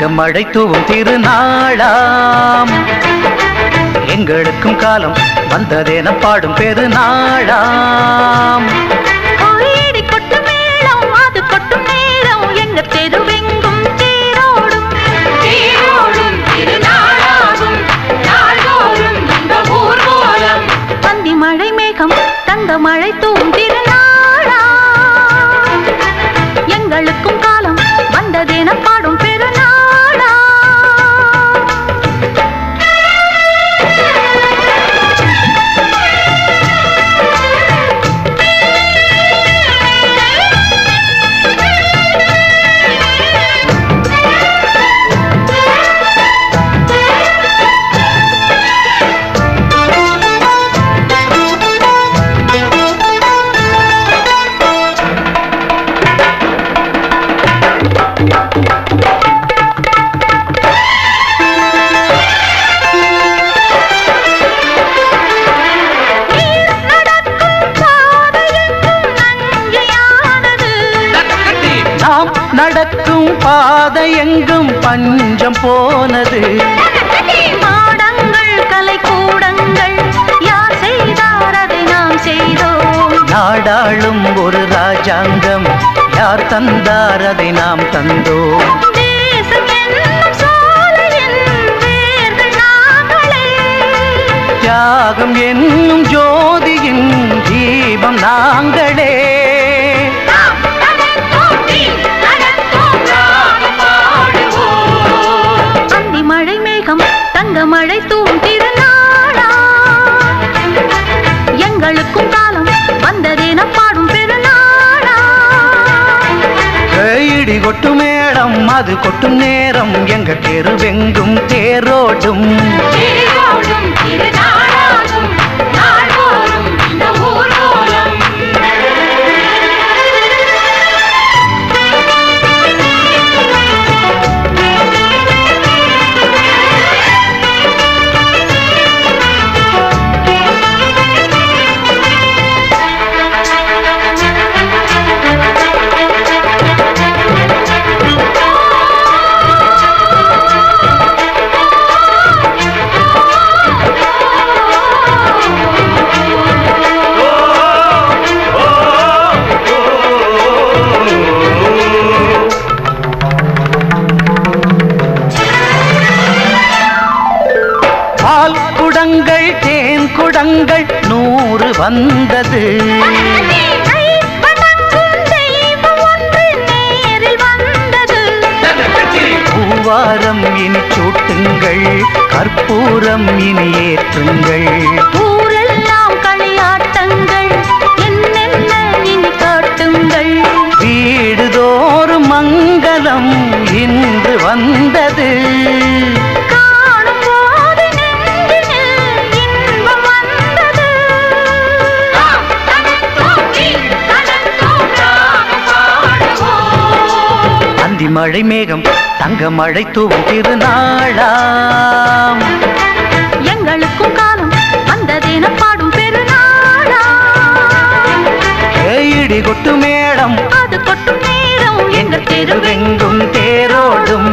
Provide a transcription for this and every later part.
சங்கம் அழைத்துவும் திருநாளாம். எங்களுக்கும் காலம் வந்ததேன பாடும் பெருநாளாம். எங்கும் பஞ்சம் போனது. மாடங்கள் கலை கூடங்கள் யார் செய்தார் அதை நாம் செய்தோம். நாடாளும் ஒரு ராஜாங்கம் யார் தந்தார் அதை நாம் தந்தோம். தியாகம் என்னும் ஜோதியின் தீபம் நாங்களே. மேகம் தங்க மழை தூவும் திருநாளா எங்களுக்கும் காலம் வந்ததென பாடும் பெருநாளா இடி கொட்டும் மேடம் அது கொட்டும் நேரம். எங்க தெருவெங்கும் தேரோடும் தேரோடும் திருநாளாகும் குடங்கள் தேன் குடங்கள் நூறு வந்தது. வந்தது பூவாரம் இனி சூட்டுங்கள் கற்பூரம் இனி ஏற்றுங்கள். மழை மேகம் தங்க மழை தூவும் திருநாளாம். எங்களுக்கும் காலம் வந்ததென பாடும் பெருநாளா இடி கொட்டு மேடம் அது கொட்டும் நேரம் எங்க எங்கள் தெருவெங்கும் தேரோடும்.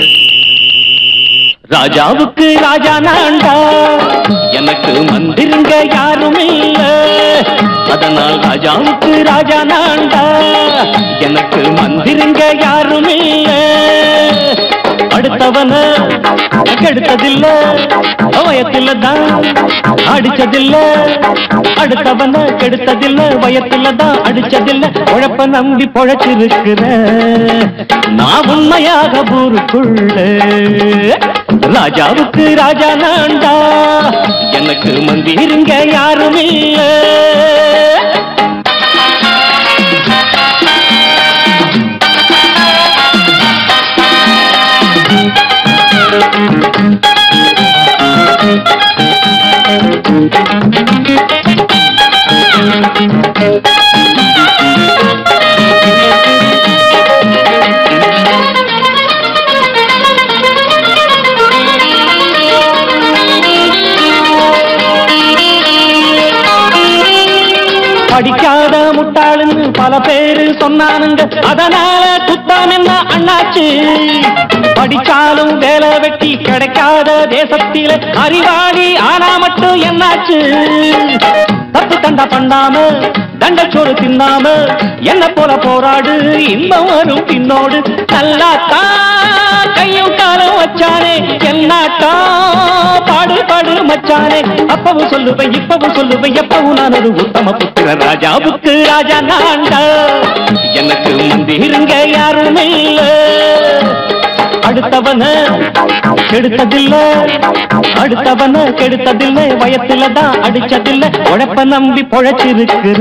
ராஜாவுக்கு ராஜா நான்டா எனக்கு மந்திருங்க யாரும் இல்ல அதனால் ராஜாவுக்கு ராஜா நான்டா எனக்கு மந்திருங்க யாரும் அடுத்தவன கெடுத்ததில்ல வயத்தில தான் அடிச்சதில்ல அடுத்தவன கெடுத்ததில்ல. வயத்தில தான் அடிச்சதில்ல உழப்ப நம்பி பொழைச்சிருக்கிற நான் உண்மையாக ஊருக்குள்ள. ராஜாவுக்கு ராஜா நான்டா. எனக்கு மந்திருங்க யாரும் இல்லை சொன்னானுங்க. அதனால குத்தம் என்ன அண்ணாச்சு? படிச்சாலும் வேலை வெட்டி கிடைக்காத தேசத்தில அறிவாளி ஆனா மட்டும் என்னாச்சு? தண்டா பண்ணாம தண்டச்சோறு தின்னாம என்ன போல போராடு இன்பம் வரும் பின்னோடு. நல்லாத்தா கையும் காலம் வச்சானே என்னாட்டா பாடு பாடு மச்சானே. அப்பவும் சொல்லுவேன் இப்பவும் சொல்லுவேன் எப்பவும் நான் ஒரு உத்தம புத்திர ராஜாவுக்கு ராஜா நான்டா எனக்கு மந்திருங்க யாரும் இல்ல அடுத்தவன கெடுத்ததில்ல. அடுத்தவன கெடுத்ததில்ல. வயத்துல தான் அடிச்சதில்ல உழைப்ப நம்பி பொழைச்சிருக்கிற.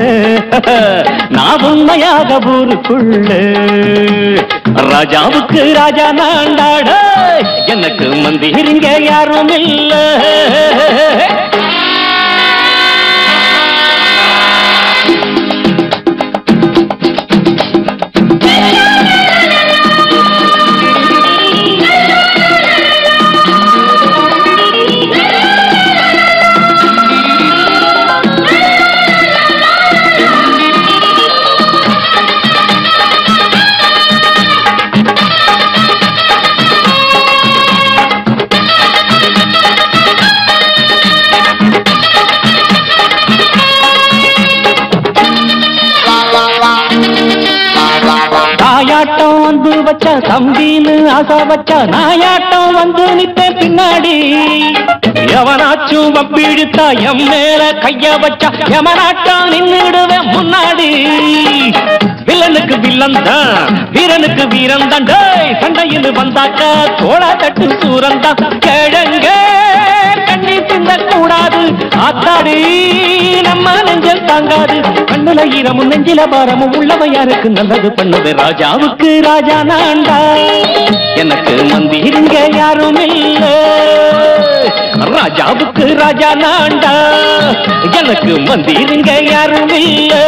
நான் உண்மையாக ஊருக்குள்ள. ராஜாவுக்கு ராஜா நாண்டாட. எனக்கு மந்திரிங்க யாரும் இல்லை தம்பின்னு ஆசா வச்சா நாயாட்டம் வந்து நித்தேன் பின்னாடி. எவனாச்சும் வப்பிழுத்தா எம் மேல கைய வச்சா எவனாட்டம் நின்றுடுவேன் முன்னாடி. வில்லனுக்கு வில்லன் தான் வீரனுக்கு வீரன் தான். சண்டையில் வந்தாக்க தோழா தட்டு சூரன் தான். கிழங்க ஆத்தாடி நம்ம நெஞ்சல் தாங்காது. கண்ணுல ஈரமும் நெஞ்சில பாரமும் உள்ளவன் யாருக்கு நல்லது பண்ணுது? ராஜாவுக்கு ராஜா நாண்டா எனக்கு மந்திருங்க யாரும் இல்ல. ராஜாவுக்கு ராஜா நாண்டா எனக்கு மந்திருங்க யாரும் இல்லை.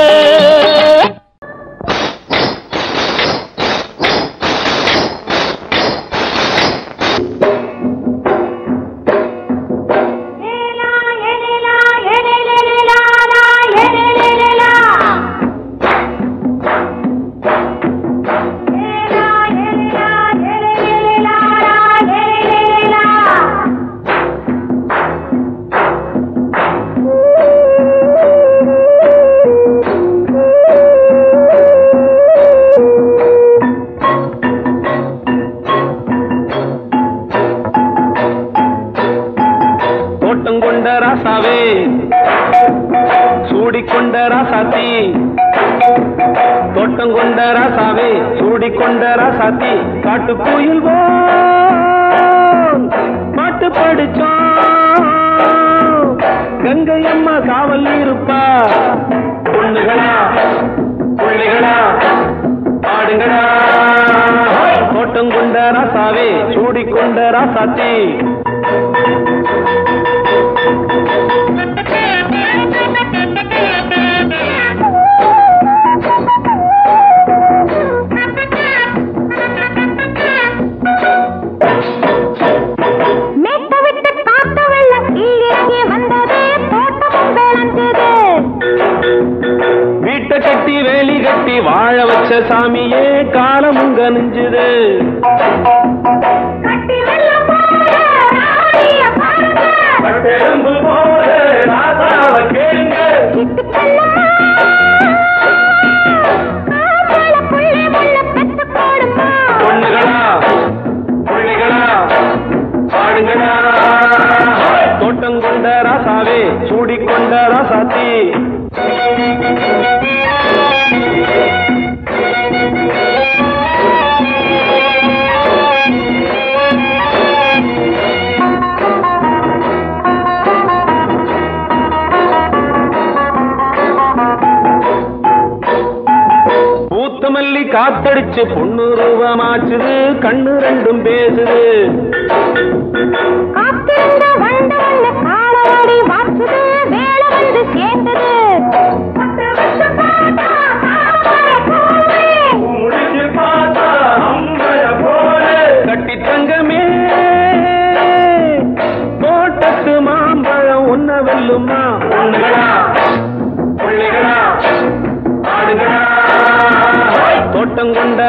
அடிச்சு பொண்ணுருவமாச்சுது கண்ணு ரெண்டும் பேசுது.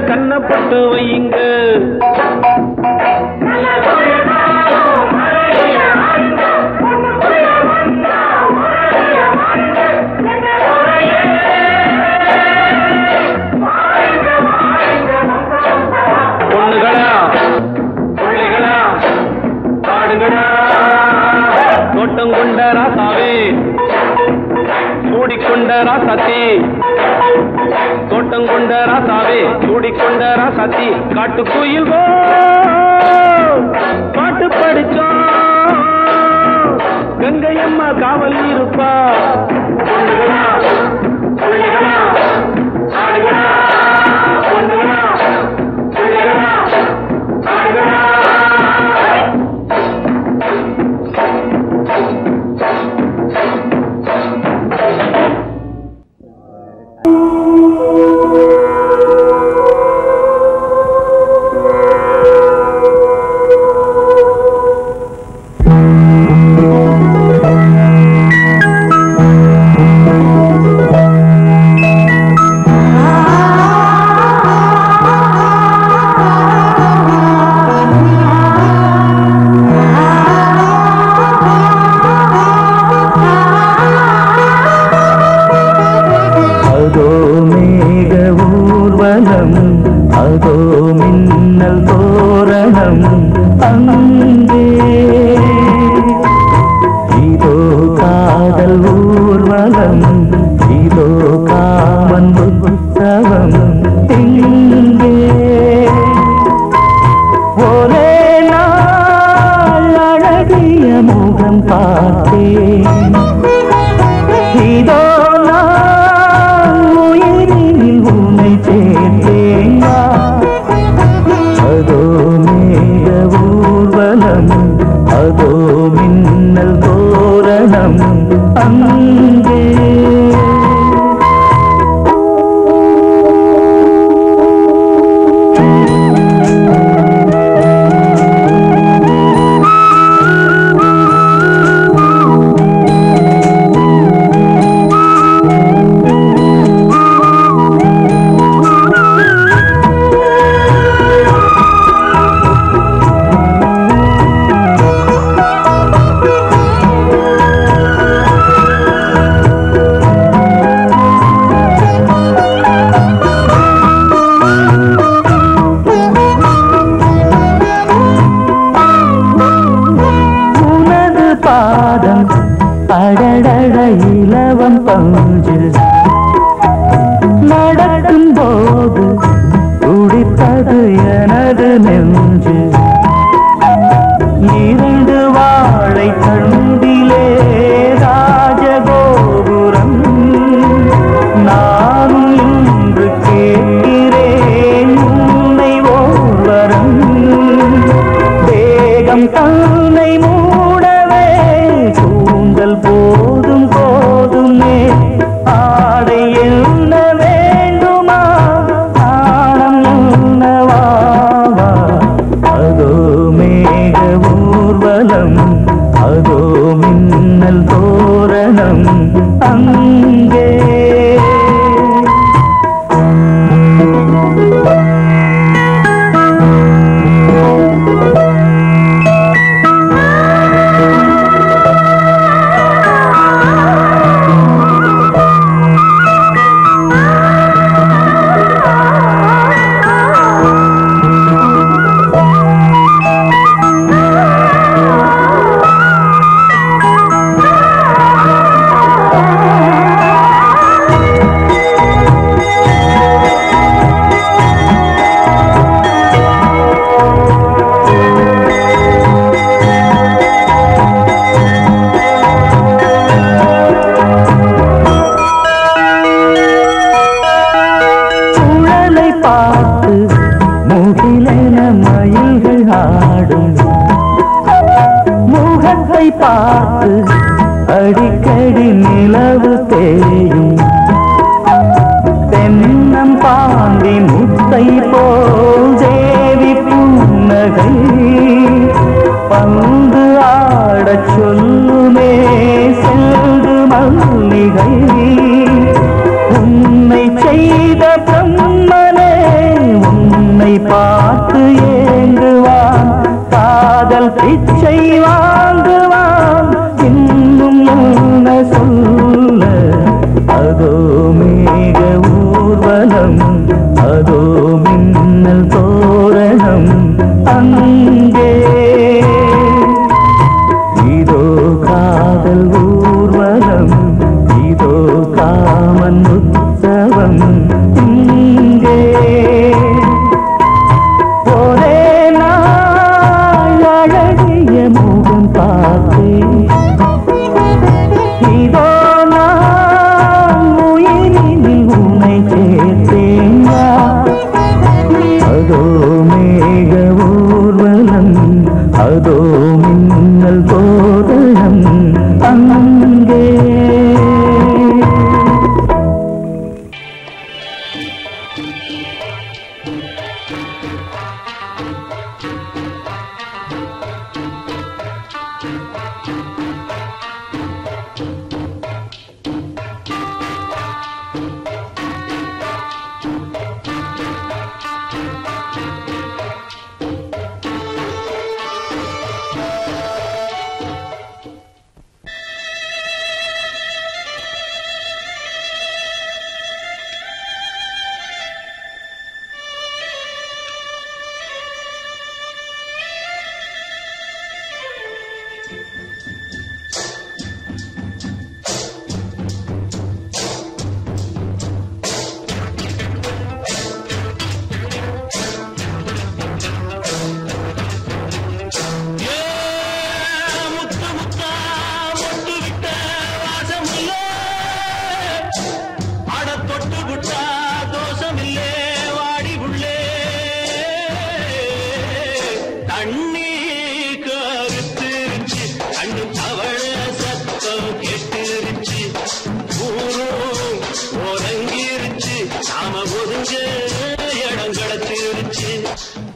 கண்ண பட்டு வையுங்க தோட்டம் கொண்ட ராசாவே சூடிக்கொண்ட ராசாத்தி. தோட்டம் கொண்ட ராசாவே கூடிக்கொண்ட ராசாத்தி காட்டுக்குயில் பாட்டு படிச்சோம் கங்கையம்மா காவல் இருப்பா.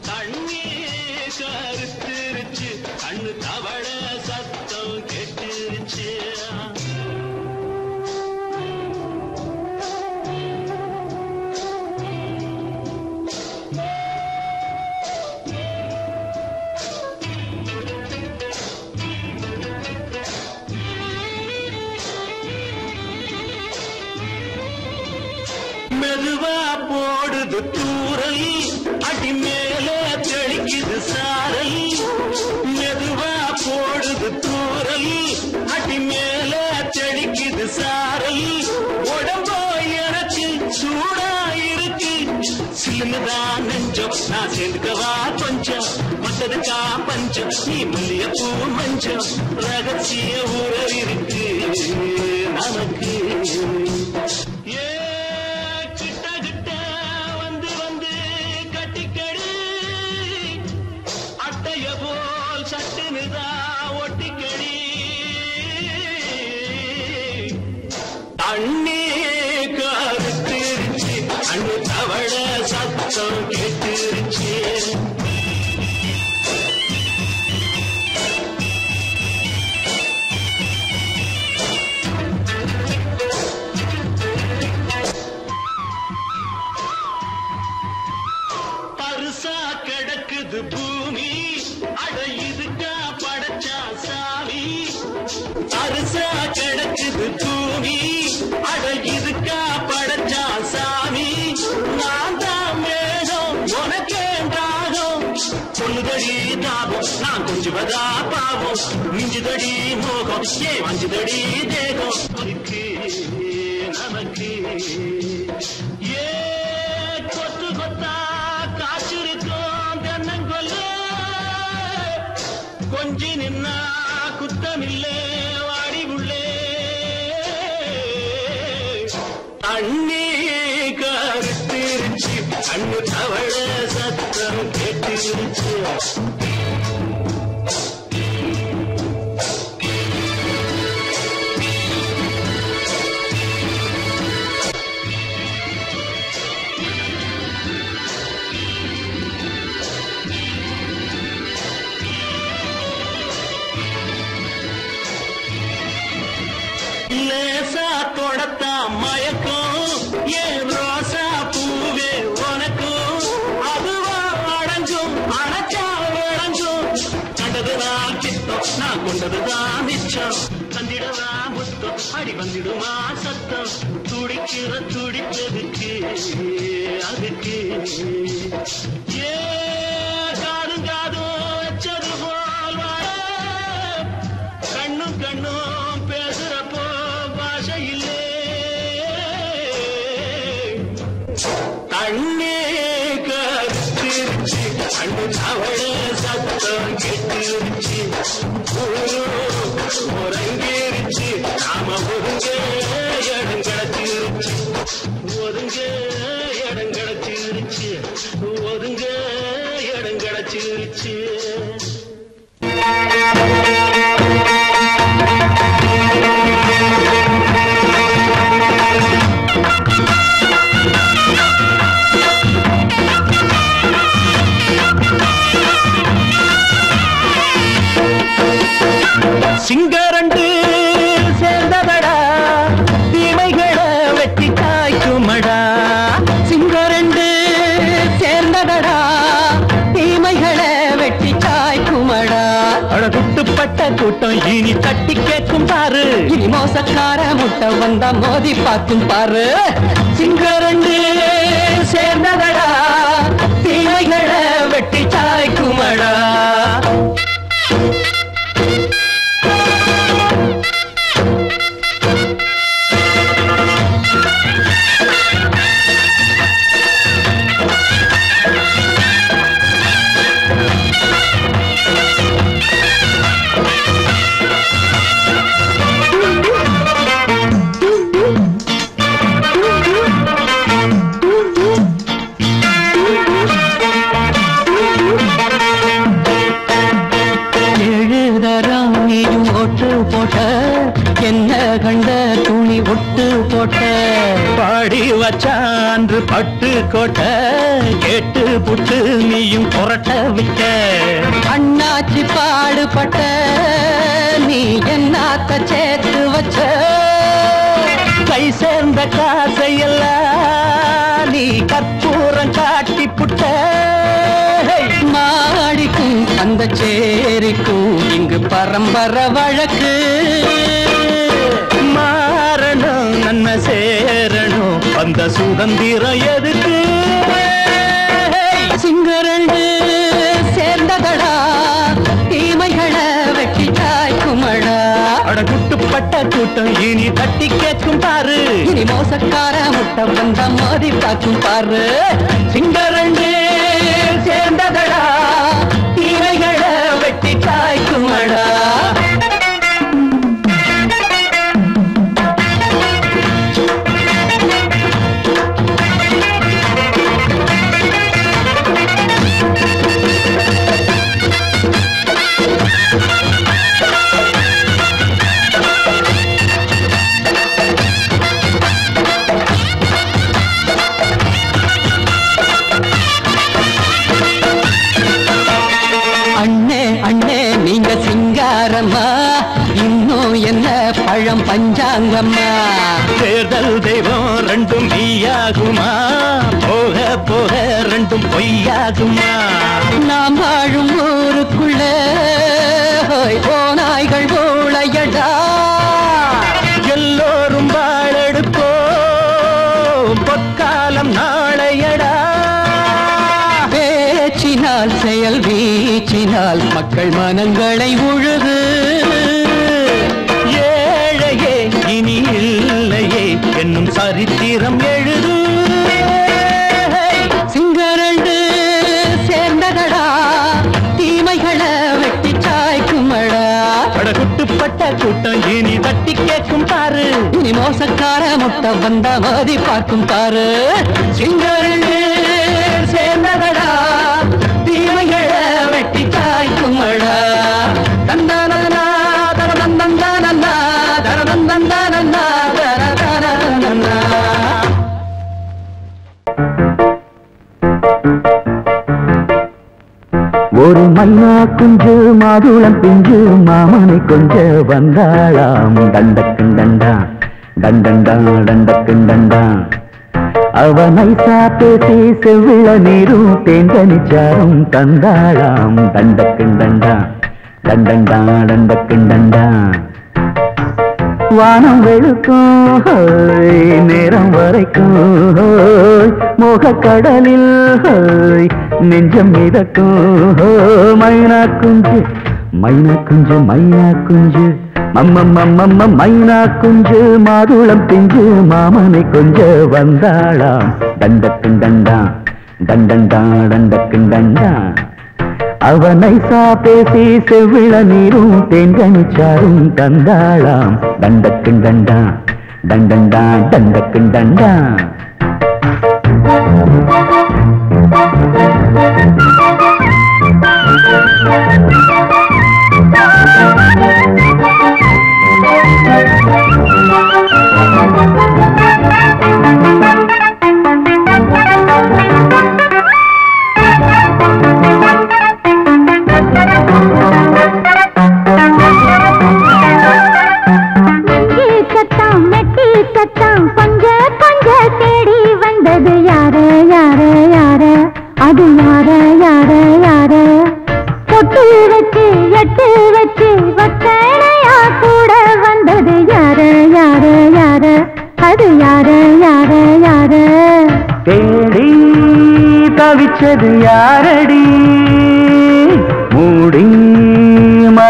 கண்ணே கருத்திருச்சு கண்ணு தவழ சத்தம் கெட்டுருச்சு. மெதுவா போடுது தூரல் ఎందుకవా కొంచెం ముట్టదు కా పంచం నీ ముల్లియ பூ மஞ்சம் ரகசிய உறவிருக்கு நமக்கு. சொல்லுதடி தாபம் நான் கொஞ்சுவதா பாவம் மிஞ்சுதடி மோகம் ஏ வஞ்சுதடி தேகம் Thank you. கண்ணு தவள சத்தம் கெட்டிருச்சு உறங்கிருச்சு நாம முட்டை மோதி பார்க்கும் பாரு. பட்டு கோட்ட கேட்டு புட்டு நீயும் புரட்ட விட்ட. அண்ணாச்சி பாடுபட்ட நீ என்னாத்த சேர்த்து வச்ச? கை சேர்ந்த காசையெல்லாம் நீ கற்பூரம் காட்டி புட்ட. மாடிக்கும் அந்த சேரிக்கும் இங்கு பரம்பரை வழக்கு. மாறணும் நன்மை சேரணும். அந்த சுதந்திரம் எதுக்கு? கூட்டம் இனி தட்டி கேட்கும் பாரு. இனி மோசக்கார முட்டம் வந்த மோதி பார்க்கும் பாரு. சிங்க ரெண்டு வந்த மோதி பார்க்கும் தாரு சிங்கரண்டு சேர்ந்ததடா தீமைகள வெட்டி காய்க்கும் காய்க்குமடா தந்தானா தரதந்தந்தானா தரதந்தந்தானா தரதந்தந்தானா ஒரு ஒரு மன்னா குஞ்சு மாதுளம் பிஞ்சு மாமனை கொஞ்ச வந்தாளாம். தண்டக்கும் தண்டா தண்டண்டா தண்டக்கும் தண்டா அவ செவ்விள நீரும் தேங்கனிச்சாரும் தந்தாளாம் தண்டக்கும் தண்டா தண்டண்டா தண்டக்கும் வானம் வெளுக்கும் நேரம் வரைக்கும் ஹோய், மோகக்கடலில் நெஞ்சம் மிதக்கும் ஹோய், மைனா குஞ்சு மைனா குஞ்சு மைனா குஞ்சு. மம்மம்மம்மம்ம மைனா குஞ்சு. மாதுளம் பிஞ்சு மாமனை கொஞ்ச வந்தாளாம். தண்டக்கும் தண்டா தண்டண்டா தண்டக்கும் தண்டா. அவனை சா பேசி செவ்விள நீரும் தேன்கனிச்சாரும் தந்தாளாம். தண்டக்கும் தண்டா தண்டண்டா தண்டக்கும் தண்டா. you.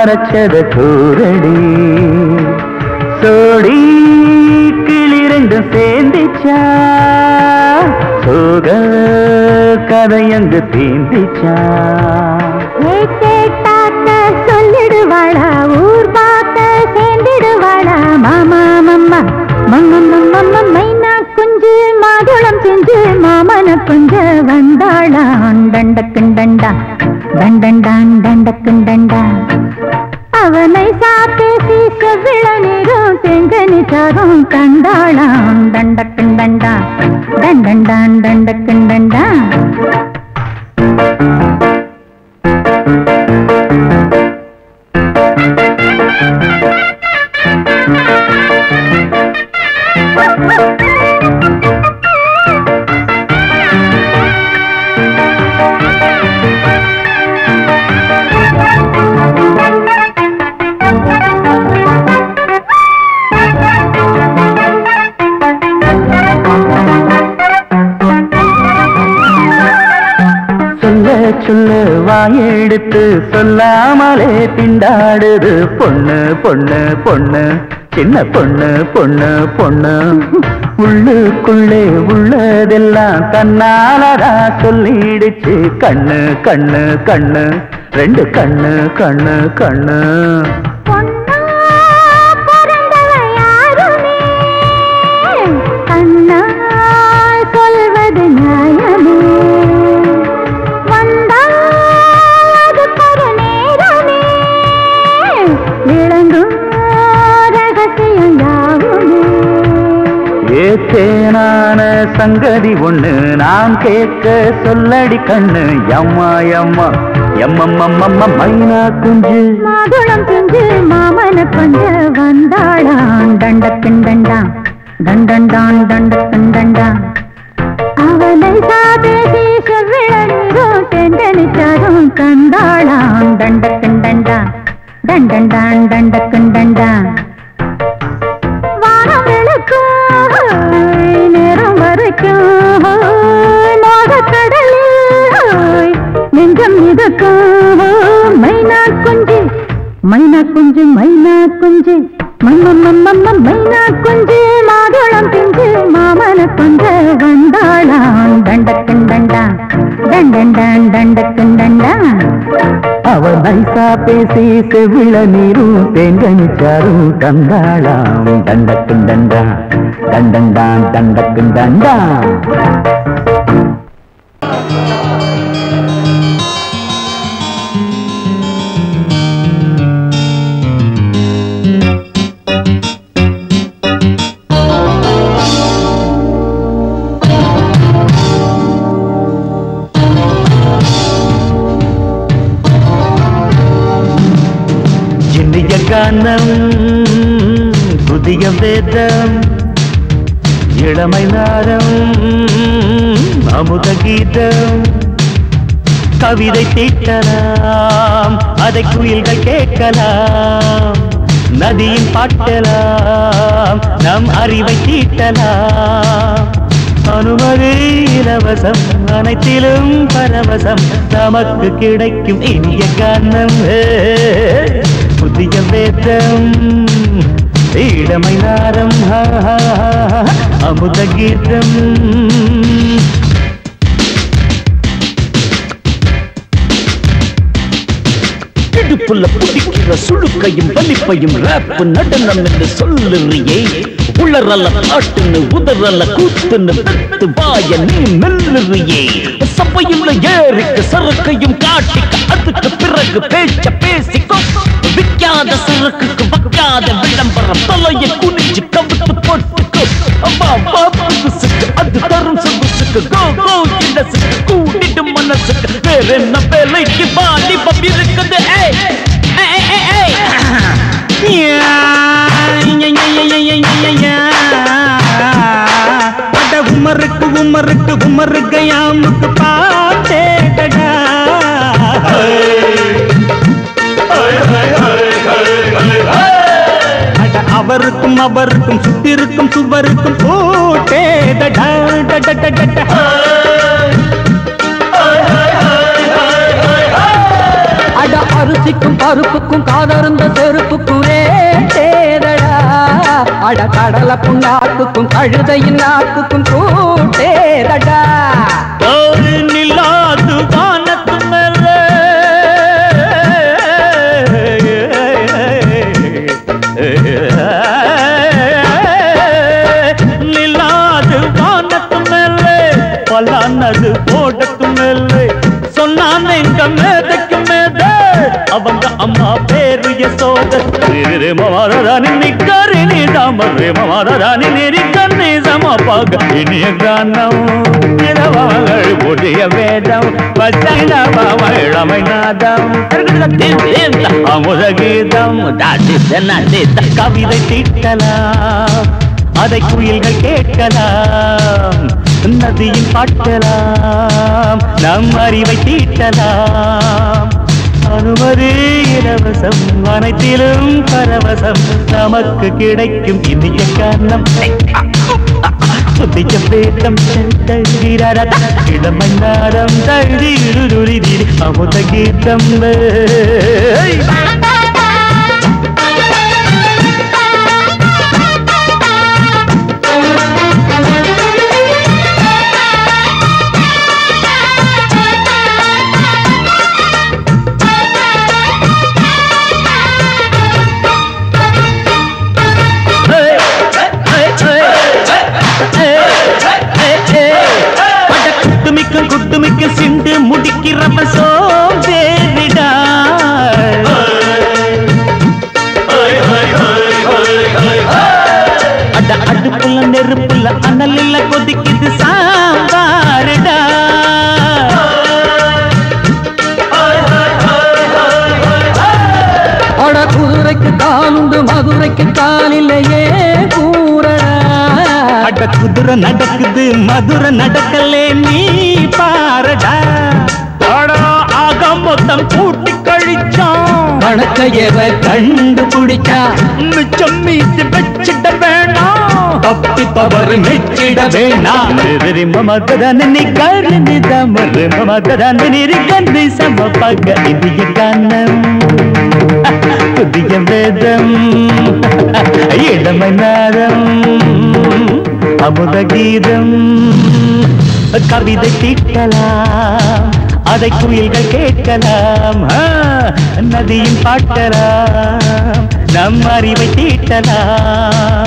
மறைச்சத தூரடி சோடி கிளிரண்டும் சேர்ந்துச்சா? சோக கதையங்கு தீந்திச்சா கேட்டாக்க சொல்லிடுவாளா? ஊர் பார்த்த சேர்ந்திடுவாளா? மாமா மம்மா மம்மம்மம்மம்ம மைனா குஞ்சு மாதுளம் செஞ்சு மாமன கொஞ்ச வந்தாளா அண்டண்ட சொல்லு வாயெடுத்து சொல்லாமலே திண்டாடுது. பொண்ணு பொண்ணு பொண்ணு சின்ன பொண்ணு பொண்ணு பொண்ணு. உள்ளுக்குள்ளே உள்ளதெல்லாம் தன்னாலதா சொல்லிடுச்சு. கண்ணு கண்ணு கண்ணு ரெண்டு கண்ணு கண்ணு கண்ணு. ஏத்தேனான சங்கதி ஒண்ணு நான் கேட்க சொல்லடி கண்ணு எம்மா எம்மா எம்மம்மம்மம்ம மைனா குஞ்சு. மாதுளம் குஞ்சு மாமன கொஞ்ச வந்தாளாம் தண்ட பிண்டண்டா தண்டண்டான் தண்ட பிண்டண்டா அவனை சாதேசி செவ்விழ நீரும் தெண்டனிச்சாரும் கண்டாளாம் பிண்டண்டா தண்டண்டான் தண்ட பிண்டண்டா மைனா குஞ்சு மைனா குஞ்சு மைனா குஞ்சு மம்மம்மம்மம்ம மைனா குஞ்சு மாதுளம் பிஞ்சு மாமன கொஞ்ச வந்தாளாம் தண்டா தண்டண்டான் தண்டக்கன் தண்டா. அவ நைசா பேசி செவிழ நீரும் தேங்கனிச்சாரும் தந்தாளாம். தண்டக்கன் தண்டா தண்டண்டான் தண்டக்கன் தண்டக்குண்டண்டா புதிய வேதம் இளமை நாரம் அமுத கீதம். கவிதை தீட்டலாம் அதை குயில்கள் கேட்கலாம் நதியின் பாட்டலாம் நம் அறிவை தீட்டலாம். அனுமதி இலவசம் அனைத்திலும் பரவசம் நமக்கு கிடைக்கும் இனிய காரணம் புதிய வேதம் ஈழமை நாரம் ஹா, ஹா, ஹா, அமுத கீதம் இடுப்புல பிடிக்கிற சுழுக்கையும் வலிப்பையும் ரேப் நடனம் என்று சொல்லுறியே. உளறல பாட்டுன்னு உதறல கூத்துன்னு வெத்து வாய நீ மெல்லுறியே. சபையுள்ள ஏறிக்கு சரக்கையும் காட்டிக்க அதுக்கு பிறகு பேச்ச பேசிக்கோ. விக்காத சரக்குக்கு வக்காத விளம்பரம். தலைய குனிஞ்சு கவுத்து போட்டுக்கோ. அம்மா பாப்புக்கு அது தரும் சொகுசுக்கு. கோ கோ இடசுக்கு கூட்டிடும் மனசுக்கு. வேற என்ன வேலைக்கு வாலிபம் இருக்குது? ஏய் ஏய், ஏய், ஏய், உமருக்கு உமருக்கு உமருக்கு யாமுக்கு பாட்டேடா அவருக்கும் அவருக்கும் சுத்திருக்கும் சுவருக்கும் போட்டேடா அட அரிசிக்கும் பருப்புக்கும் காதருந்த செருப்புக்கும் ரேடா அட கடலை புண்ணாக்குக்கும் கழுதையின் நாக்குக்கும் கூட்டேதடா ஒரு பலானது போடட்டும் மேலே. சொன்னான் எங்க மேதைக்கு மேதே. அவங்க அம்மா பேரு யசோத ரே மவாராணி நிக்கரி நீ தாமரே. மவாராணி நெறி கண்ணி சமப்பாக இனிய கானம் இரவங்கள் புதிய வேதம் பச்சைடமை நாதம் அமுத கீதம் கவிதை தீட்டலாம் அதை குயில்கள் கேட்கலாம். நதியில் பாட்டலாம் நம் அறிவை தீட்டலாம். அனுமதி இலவசம் அனைத்திலும் பரவசம் நமக்கு கிடைக்கும் இனிய காரணம். புதிய வேதம் தழுகிறார தழுதி அமுத கீதம் கழிச்சான் வணக்கையவ கண்டுபிடிச்சா? மிச்சம் மீத்து வச்சிட வேணாம். தப்பி தவறு மெச்சிட வேணாம். ரிரி மமதன நீ கருணி தமரு மமதன நிரி சம. சமபக இந்திய கண்ணம். புதிய வேதம். இளமை நாதம் அமுத கீதம். கவிதை தீட்டலாம் அதை குயில்கள் கேட்கலாம். ஆ, நதியின் பாட்டலாம். நம் அறிவை தீட்டலாம்.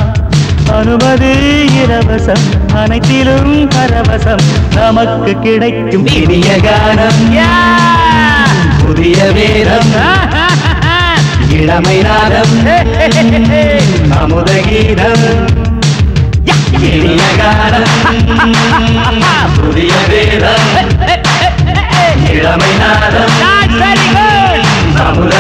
அனுமதி இலவசம் அனைத்திலும் பரவசம். நமக்கு கிடைக்கும் இனிய கானம். புதிய வேதம். இளமை நாதம். அமுத கீதம். இனிய காலம் புதிய வேதம். இளமை நாதம் அமுத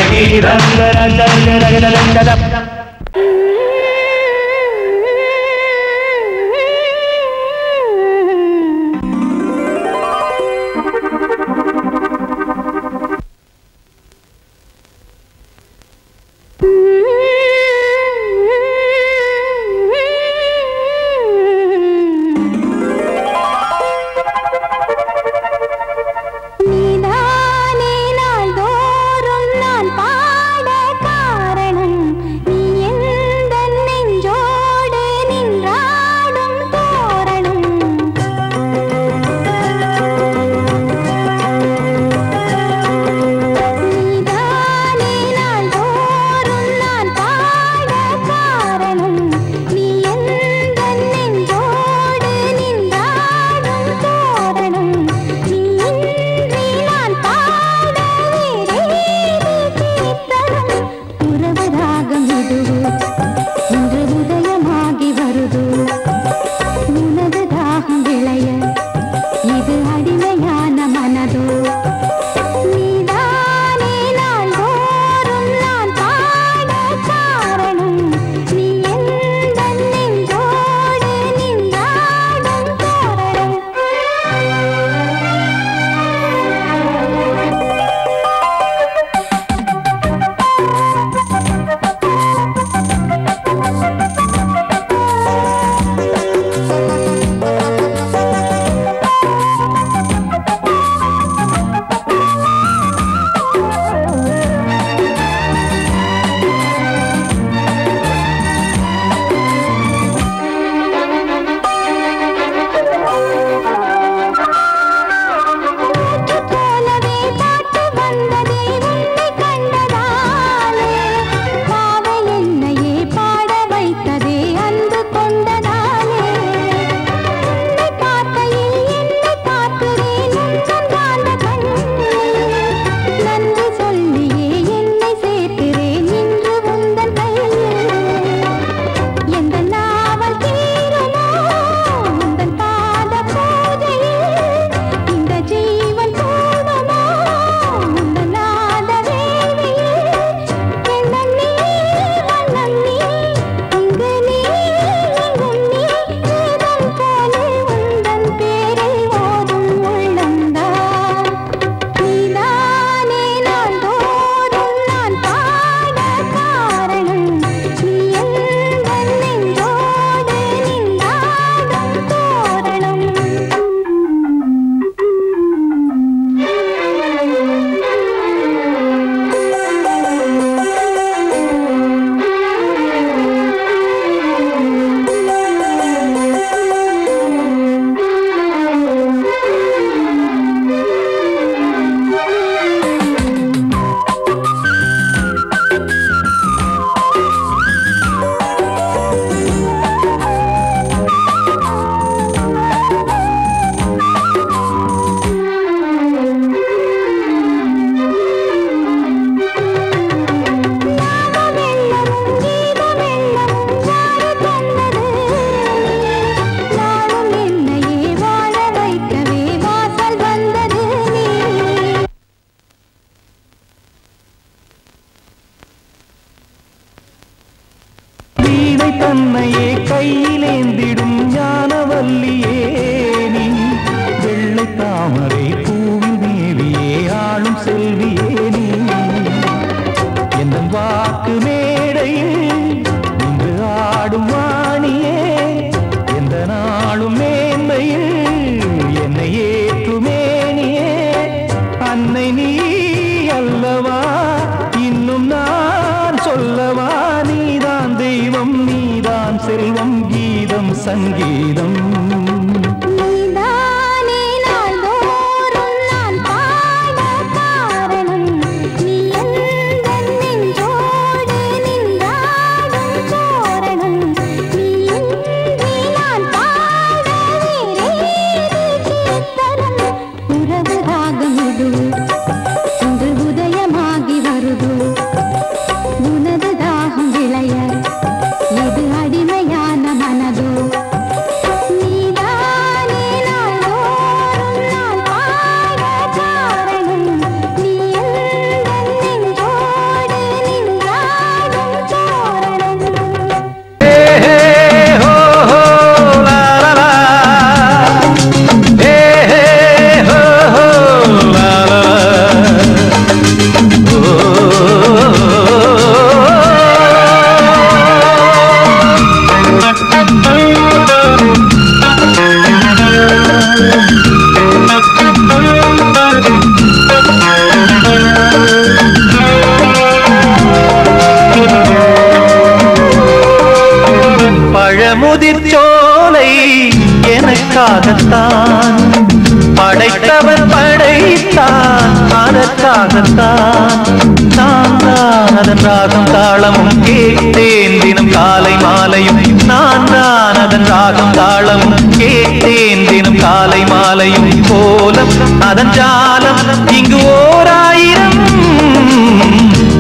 காலை மாலையும் கோலம் அதன் ஜாலம் இங்கு ஓர் ஆயிரம்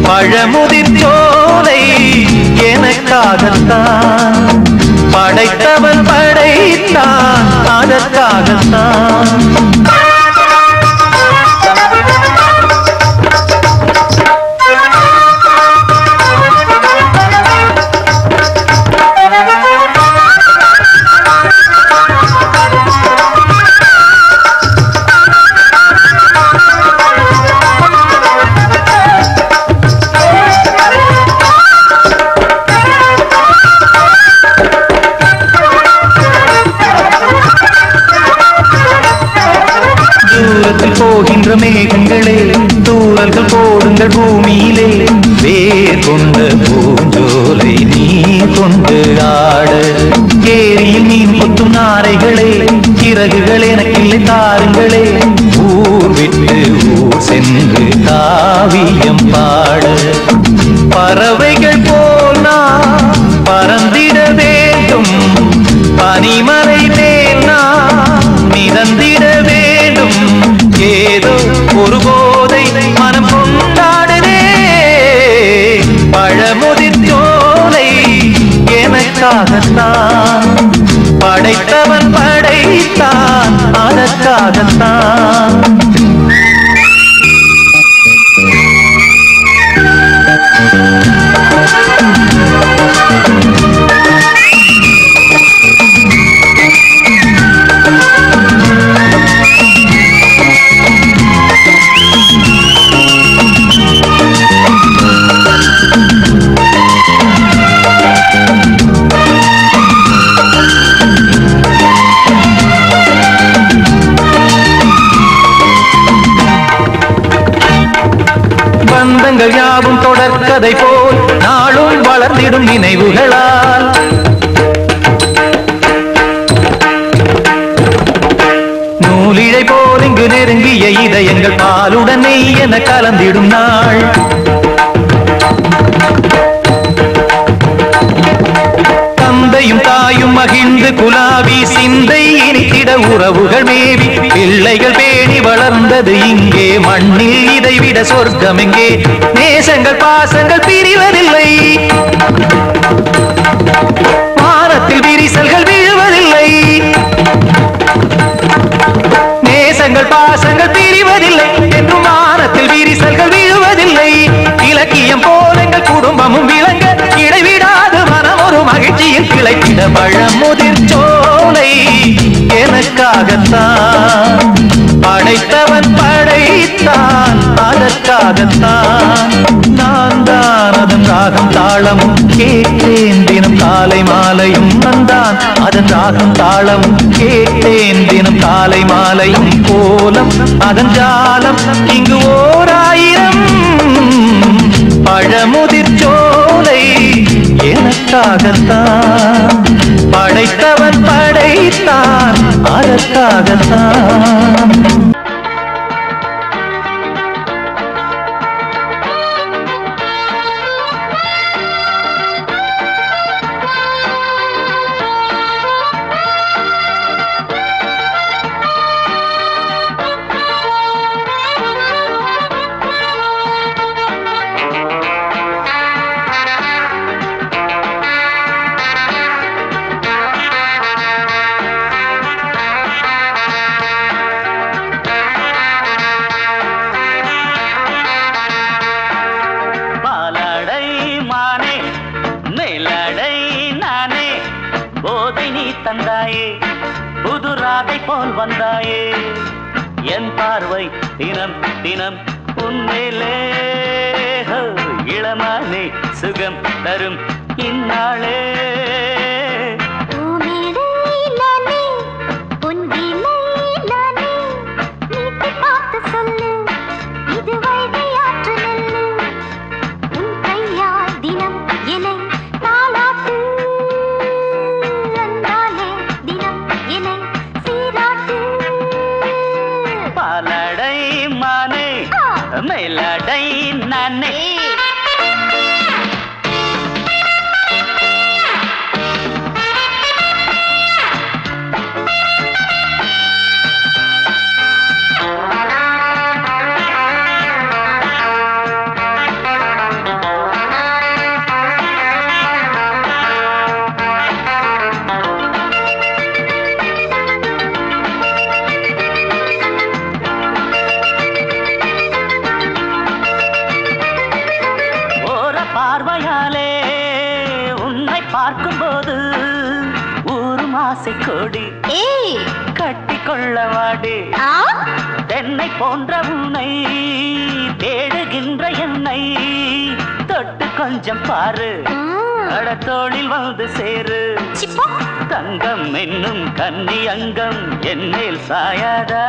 பழமுதிர் சோலை எனக்காகத்தான் படைத்தவன் படைத்தான் அதற்காகத்தான். போகின்ற மேகங்களே தூரல்கள் போடுங்கள் பூமியிலே. வேர் கொண்ட பூஞ்சோலை நீ கொண்டு ஆட. ஏரியில் மீன் கொத்தும் நாரைகளே இறகுகள் எனக்கில்லை தாருங்களே. ஊர் விட்டு ஊர் சென்று காவியம் பாட. பறவைகள் போல் நான் பறந்திட வேண்டும். பனிமலை மேல் நான் மிதந்திட ஒரு போதை மனம் கொண்டாடுதே பழமுதிர் சோலை எனக்காகத்தான் படைத்தவன் படைத்தான் அதற்காகத்தான் பந்தங்கள் யாவும் தொடர்கதை போல் நாளும் வளர்ந்திடும் நினைவுகளால். நூலிழை போல் இங்கு நெருங்கிய இதயங்கள் பாலுடன் நெய் என கலந்திடும் நாள். தந்தையும் தாயும் மகிழ்ந்து குலாவி சிந்தை இனித்திட உறவுகள் மேவி. பிள்ளைகள் பேணி வளர்ந்தது இங்கே. மண்ணில் இதைவிட சொர்க்கம் எங்கே நேசங்கள் பாசங்கள் பிரிவதில்லை. அதன் ராகம் தாளம் கேட்டேன் தினம் காலை மாலை கோலம் அதன் ஜாலம் இங்கு ஓர் ஆயிரம். பழமுதிர் சோலை எனக்காகத்தான். படைத்தவன் படைத்தான் அதற்காகத்தான். all கொஞ்சம் பாரு. கடத்தோளில் வந்து சேரு. தங்கம் என்னும் கன்னி அங்கம் என்னேல் சாயாதா.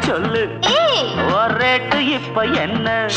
சொல்லு. ஒரேட்டு இப்ப என்ன?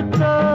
மெல்லத்தான்